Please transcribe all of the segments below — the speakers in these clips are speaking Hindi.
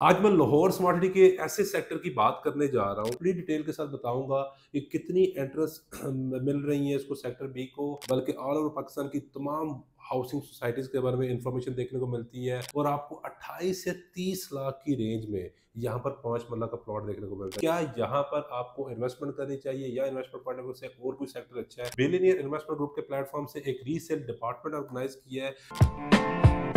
आज मैं लाहौर स्मार्ट सिटी के ऐसे सेक्टर की बात करने जा रहा हूँ। पूरी डिटेल के साथ बताऊँगा कि कितनी एंट्रेंस मिल रही है इसको सेक्टर बी को, बल्कि ऑल ओवर पाकिस्तान की तमाम हाउसिंग सोसाइटीज के बारे में इंफॉर्मेशन देखने को मिलती है और आपको 28 से 30 लाख की रेंज में यहाँ पर पाँच मल्ला का प्लॉट देखने को मिलता है। क्या यहाँ पर आपको इन्वेस्टमेंट करनी चाहिए या इन्वेस्टमेंट पॉइंट से और कोई सेक्टर अच्छा है? बिलियनियर इन्वेस्टमेंट ग्रुप के प्लेटफॉर्म से एक रीसेल डिपार्टमेंट ऑर्गेनाइज किया है।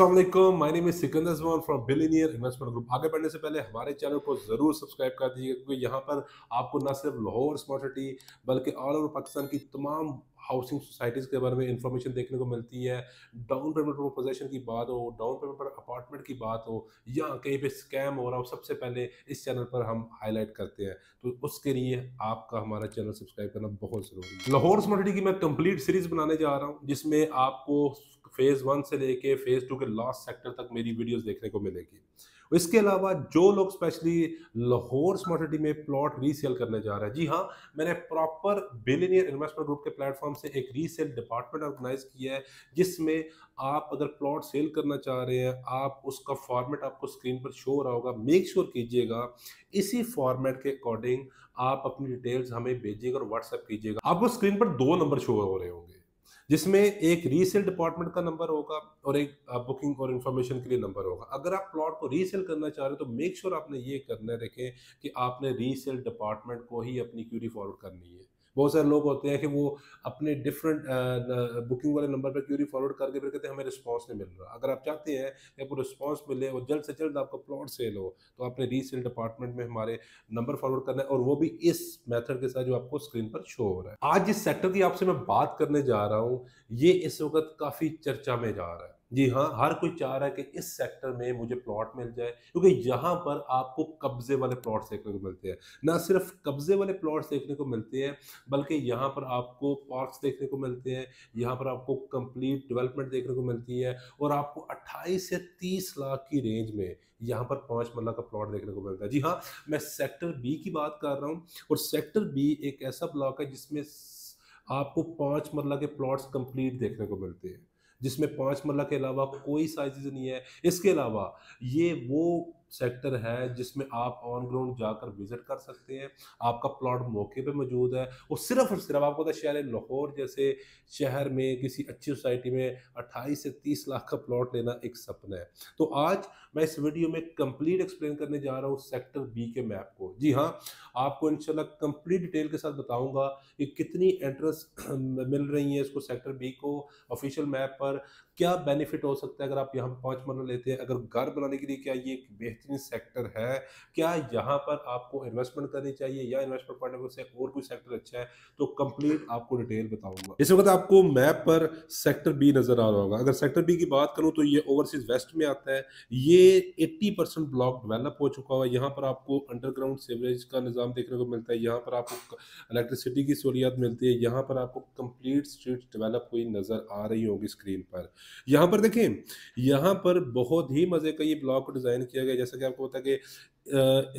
Aslam my name Sikandar Zaman from billionaire investment group आगे बढ़ने से पहले हमारे चैनल को ज़रूर सब्सक्राइब कर दीजिए, क्योंकि यहाँ पर आपको न सिर्फ़ लाहौर स्मार्ट सिटी बल्कि ऑल ओवर पाकिस्तान की तमाम हाउसिंग सोसाइटीज़ के बारे में इंफॉर्मेशन देखने को मिलती है। डाउन पेमेंट पर पोजेशन की बात हो डाउन पेमेंट पर अपार्टमेंट की बात हो, या कहीं पे स्कैम हो रहा हो, सबसे पहले इस चैनल पर हम हाईलाइट करते हैं। तो उसके लिए आपका हमारा चैनल सब्सक्राइब करना बहुत ज़रूरी है। लाहौर स्मार्ट की मैं कंप्लीट सीरीज़ बनाने जा रहा हूँ, जिसमें आपको फ़ेज़ वन से लेके फ़ेज़ टू के लास्ट सेक्टर तक मेरी वीडियोज़ देखने को मिलेगी। इसके अलावा जो लोग स्पेशली लाहौर स्मार्ट सिटी में प्लॉट रीसेल करने जा रहे हैं, जी हाँ मैंने प्रॉपर बिलियनियर इन्वेस्टमेंट ग्रुप के प्लेटफॉर्म से एक रीसेल डिपार्टमेंट ऑर्गेनाइज किया है, जिसमें आप अगर प्लॉट सेल करना चाह रहे हैं, आप उसका फॉर्मेट आपको स्क्रीन पर शो हो रहा होगा मेक श्योर कीजिएगा। इसी फॉर्मेट के अकॉर्डिंग आप अपनी डिटेल्स हमें भेजिएगा और व्हाट्सएप कीजिएगा। आपको स्क्रीन पर दो नंबर शो हो रहे होंगे। जिसमें एक रीसेल डिपार्टमेंट का नंबर होगा और एक बुकिंग और इन्फॉर्मेशन के लिए नंबर होगा। अगर आप प्लॉट को रीसेल करना चाह रहे हो तो मेक श्योर sure आपने ये करना है, देखें कि आपने रीसेल डिपार्टमेंट को ही अपनी क्यूरी फॉरवर्ड करनी है। बहुत सारे लोग होते हैं कि वो अपने डिफरेंट बुकिंग वाले नंबर पर क्यूरी फॉरवर्ड करके फिर कहते हैं, हमें रिस्पांस नहीं मिल रहा। अगर आप चाहते हैं कि आपको रिस्पॉन्स मिले और जल्द से जल्द आपका प्लॉट सेल हो तो आपने रीसेल डिपार्टमेंट में हमारे नंबर फॉरवर्ड करना है और वो भी इस मेथड के साथ जो आपको स्क्रीन पर शो हो रहा है। आज जिस सेक्टर की आपसे मैं बात करने जा रहा हूँ, ये इस वक्त काफ़ी चर्चा में जा रहा है। जी हाँ हर कोई चाह रहा है कि इस सेक्टर में मुझे प्लॉट मिल जाए, क्योंकि यहाँ पर आपको कब्जे वाले प्लॉट देखने को मिलते हैं। ना सिर्फ़ कब्जे वाले प्लॉट्स देखने को मिलते हैं, बल्कि यहाँ पर आपको पार्क्स देखने को मिलते हैं, यहाँ पर आपको कंप्लीट डेवलपमेंट देखने को मिलती है, और आपको 28 से 30 लाख की रेंज में यहाँ पर पाँच मल्ला का प्लॉट देखने को मिलता है। जी हाँ मैं सेक्टर बी की बात कर रहा हूँ, और सेक्टर बी एक ऐसा ब्लॉक है जिसमें आपको पाँच मरला के प्लॉट्स कंप्लीट देखने को मिलते हैं। जिसमें पाँच मरला के अलावा कोई साइज़ नहीं है। इसके अलावा ये वो सेक्टर है जिसमें आप ऑन ग्राउंड जाकर विज़िट कर सकते हैं। आपका प्लॉट मौके पे मौजूद है और सिर्फ़ और सिर्फ़ आपको पता शहर लाहौर जैसे शहर में किसी अच्छी सोसाइटी में 28 से 30 लाख का प्लॉट लेना एक सपना है। तो आज मैं इस वीडियो में कंप्लीट एक्सप्लेन करने जा रहा हूँ सेक्टर बी के मैप को। जी हाँ आपको इंशाल्लाह कंप्लीट डिटेल के साथ बताऊँगा कि कितनी एंट्रेंस मिल रही है इसको सेक्टर बी को ऑफिशियल मैप पर। क्या बेनिफिट हो सकता है अगर आप यहाँ पाँच मरला लेते हैं? अगर घर बनाने के लिए क्या ये एक बेहतरीन सेक्टर है? क्या यहाँ पर आपको इन्वेस्टमेंट करनी चाहिए या इन्वेस्टमेंट पॉइंट से और कोई सेक्टर अच्छा है? तो कंप्लीट आपको डिटेल बताऊँगा। इस वक्त आपको मैप पर सेक्टर बी नज़र आ रहा होगा। अगर सेक्टर बी की बात करूँ तो ये ओवरसीज वेस्ट में आता है। ये एट्टी ब्लॉक डेवलप हो चुका हुआ यहाँ पर आपको अंडरग्राउंड सीवरेज का निज़ाम देखने को मिलता है। यहाँ पर आपको इलेक्ट्रिसिटी की सहूलियात मिलती है। यहाँ पर आपको कंप्लीट स्ट्रीट डेवलप हुई नज़र आ रही होगी स्क्रीन पर। यहाँ पर देखें, यहाँ पर बहुत ही मज़े का ये ब्लॉक डिज़ाइन किया गया। कि आपको पता है कि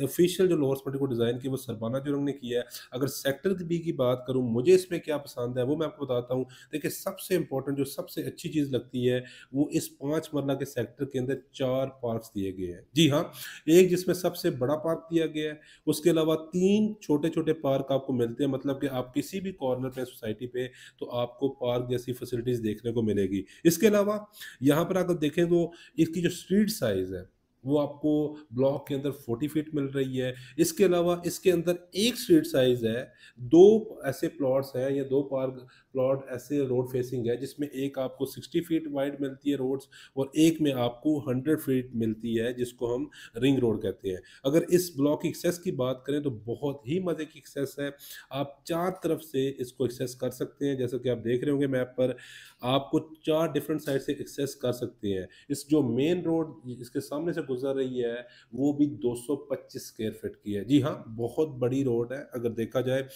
ऑफिशियल जो लोअर स्पॉटी को डिज़ाइन किया वो सरबाना जुरंग ने किया है। अगर सेक्टर बी की बात करूँ, मुझे इसमें क्या पसंद है, वो मैं आपको बताता हूँ। देखिए, सबसे इंपॉर्टेंट जो सबसे अच्छी चीज़ लगती है, वो इस पाँच मरला के सेक्टर के अंदर चार पार्क दिए गए हैं। जी हाँ एक जिसमें सबसे बड़ा पार्क दिया गया है, उसके अलावा तीन छोटे छोटे पार्क आपको मिलते हैं मतलब कि आप किसी भी कॉर्नर पे सोसाइटी पे तो आपको पार्क जैसी फैसिलिटीज़ देखने को मिलेगी। इसके अलावा, यहाँ पर अगर देखें तो इसकी जो स्ट्रीट साइज़ है वो आपको ब्लॉक के अंदर 40 फीट मिल रही है। इसके अलावा इसके अंदर एक स्ट्रीट साइज़ है, दो ऐसे प्लॉट्स हैं या दो पार्क प्लॉट ऐसे रोड फेसिंग है जिसमें एक आपको 60 फीट वाइड मिलती है रोड्स और एक में आपको 100 फीट मिलती है जिसको हम रिंग रोड कहते हैं। अगर इस ब्लॉक की एक्सेस की बात करें तो बहुत ही मज़े की एक्सेस है। आप चार तरफ़ से इसको एक्सेस कर सकते हैं, जैसा कि आप देख रहे होंगे मैप पर। आपको चार डिफरेंट साइड से एक्सेस कर सकते हैं। इस जो मेन रोड, इसके सामने से गुजर रही है, वो भी 225 स्क्वायर फीट की है। जी हाँ बहुत बड़ी रोड है। अगर देखा जाए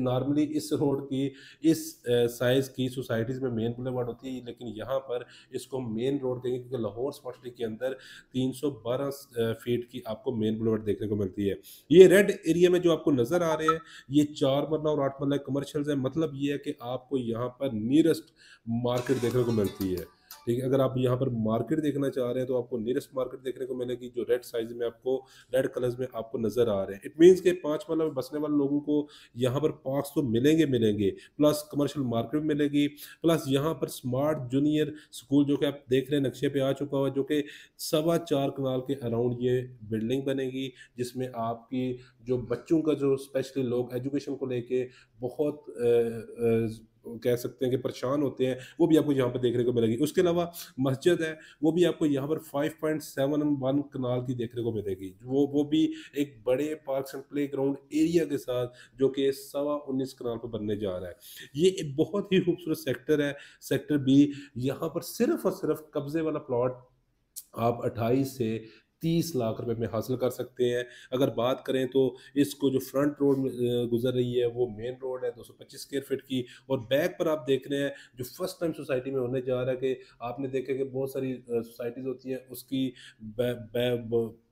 नॉर्मली इस रोड की, इस साइज़ की सोसाइटीज़ में मेन बुलेवार्ड होती है, लेकिन यहाँ पर इसको मेन रोड कहेंगे क्योंकि लाहौर स्मार्ट के अंदर 312 फीट की आपको मेन बुलेवार्ड देखने को मिलती है। ये रेड एरिया में जो आपको नज़र आ रहे हैं, ये चार मरला और आठ मरला कमर्शियल्स है। मतलब ये है कि आपको यहाँ पर नियरेस्ट मार्केट देखने को मिलती है। ठीक है अगर आप यहाँ पर मार्केट देखना चाह रहे हैं तो आपको नियरेस्ट मार्केट देखने को मिलेगी जो रेड साइज़ में आपको रेड कलर्स में आपको नज़र आ रहे हैं। इट मीन्स के पाँच वाला बसने वाले लोगों को यहाँ पर पार्क्स तो मिलेंगे मिलेंगे। प्लस कमर्शियल मार्केट मिलेगी। प्लस यहाँ पर स्मार्ट जूनियर स्कूल जो कि आप देख रहे हैं नक्शे पे आ चुका हुआ जो कि सवा चार कनाल के अराउंड ये बिल्डिंग बनेगी जिसमें आपकी जो बच्चों का जो स्पेशली लोग एजुकेशन को लेके बहुत आ, आ, कह सकते हैं कि परेशान होते हैं, वो भी आपको यहाँ पर देखने को मिलेगी। उसके अलावा मस्जिद है, वो भी आपको यहाँ पर फाइव पॉइंट सेवन वन कनाल की देखने को मिलेगी। वो वो भी एक बड़े park and playground area के साथ जो कि सवा उन्नीस कनाल पर बनने जा रहा है। ये एक बहुत ही खूबसूरत सेक्टर है। सेक्टर बी यहाँ पर सिर्फ़ और सिर्फ़ कब्जे वाला प्लॉट आप 28 से तीस लाख रुपए में हासिल कर सकते हैं। अगर बात करें तो इसको जो फ्रंट रोड गुजर रही है वो मेन रोड है 225 स्क्वायर फिट की। और बैक पर आप देख रहे हैं जो फ़र्स्ट टाइम सोसाइटी में होने जा रहा है कि आपने देखा कि बहुत सारी सोसाइटीज़ होती हैं उसकी बै, बै,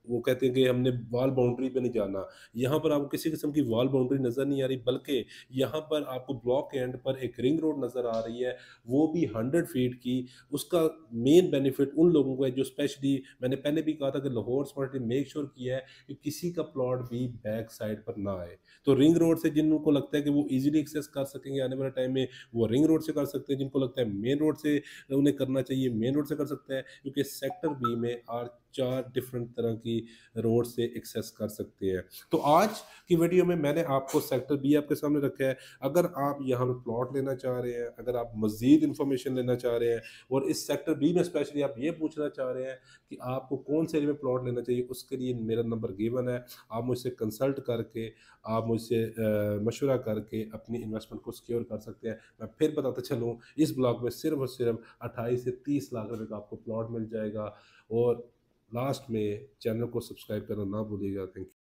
वो कहते हैं कि हमने वॉल बाउंड्री पे नहीं जाना। यहाँ पर आपको किसी किस्म की वॉल बाउंड्री नज़र नहीं आ रही, बल्कि यहाँ पर आपको ब्लॉक के एंड पर एक रिंग रोड नज़र आ रही है। वो भी हंड्रेड फीट की। उसका मेन बेनिफिट उन लोगों को है जो स्पेशली मैंने पहले भी कहा था कि लाहौर स्मार्ट मेक श्योर किया है कि किसी का प्लॉट भी बैक साइड पर ना आए। तो रिंग रोड से जिनको लगता है कि वो ईजिली एक्सेस कर सकेंगे आने वाले टाइम में, वो रिंग रोड से कर सकते हैं। जिनको लगता है मेन रोड से उन्हें करना चाहिए मेन रोड से कर सकते हैं, क्योंकि सेक्टर बी में आर चार डिफरेंट तरह की रोड से एक्सेस कर सकते हैं। तो आज की वीडियो में मैंने आपको सेक्टर बी आपके सामने रखा है। अगर आप यहाँ पर प्लॉट लेना चाह रहे हैं, अगर आप मज़ीद इन्फॉर्मेशन लेना चाह रहे हैं और इस सेक्टर बी में स्पेशली आप ये पूछना चाह रहे हैं कि आपको कौन से एरिया में प्लॉट लेना चाहिए, उसके लिए मेरा नंबर गिवन है। आप मुझसे कंसल्ट करके, आप मुझसे मशवरा करके अपनी इन्वेस्टमेंट को सिक्योर कर सकते हैं। मैं फिर बताता चलूँ, इस ब्लॉक में सिर्फ़ और सिर्फ़ अट्ठाईस से तीस लाख रुपए का आपको प्लॉट मिल जाएगा और लास्ट में चैनल को सब्सक्राइब करना ना भूलिएगा। Thank you